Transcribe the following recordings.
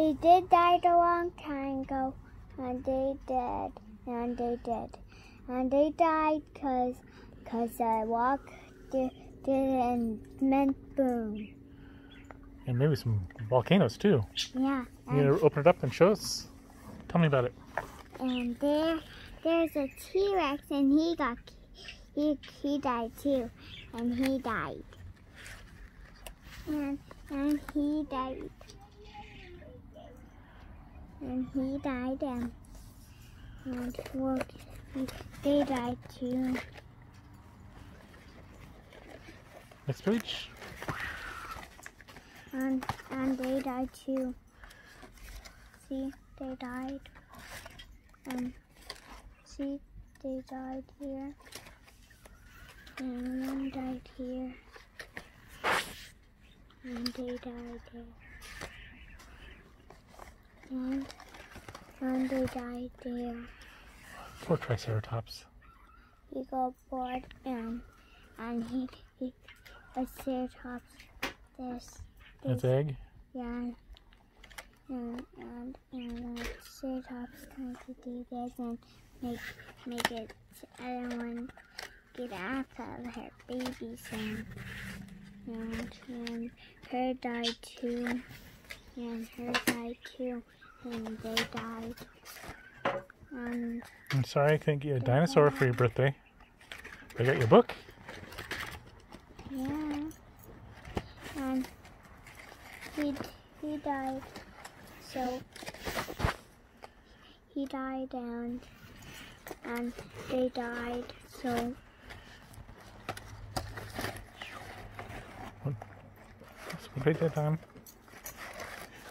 They did die a long time ago, and they did, and they did, and they died because cause I walked did, did and meant boom. And maybe some volcanoes too. Yeah. You And, gonna open it up and show us? Tell me about it. and there there's a T Rex and he got he he died too. And he died. And and he died. And he died and and well, they died too. Next page. And and they died too. See, they died. Um, see, they died here. And one died here. And they died there. And and they died there. Poor Triceratops. He got bored and and he he a ceratops this Its this egg. Yeah. And and and uh, Ceratops trying to do this and make make it other one get out of her babies and and and her died too. And her died too. And they died. And I'm sorry I couldn't get you a dinosaur for your birthday. I got your book. yeah. And he he died. So he died and and they died. So That's one page at a time.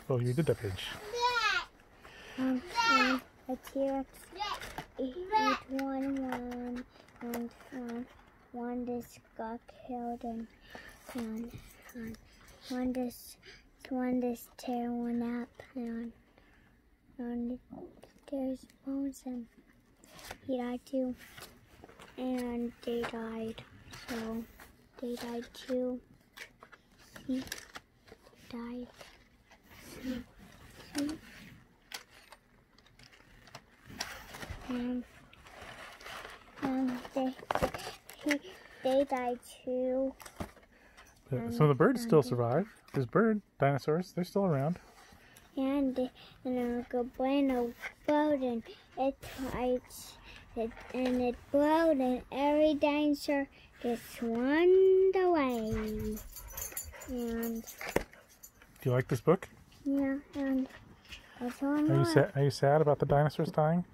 Oh, you did that page. Um, and a T-Rex ate one one and um, one just got killed and and, and one just one just tear one up and and there's bones and he died too. And they died. So they died too. He died See? See? And and they he they died too But Some of the birds still survive. There's bird dinosaurs. They're still around. and and a good bueno boat and it it's it and it blowed and every dinosaur just swanned away and Do you like this book? yeah and Are you sad? Are you sad about the dinosaurs dying?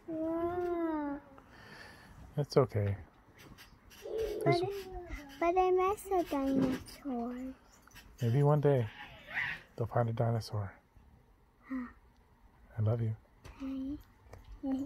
It's okay. But, There's- but I miss the dinosaurs. Maybe one day they'll find a dinosaur. I love you. Okay.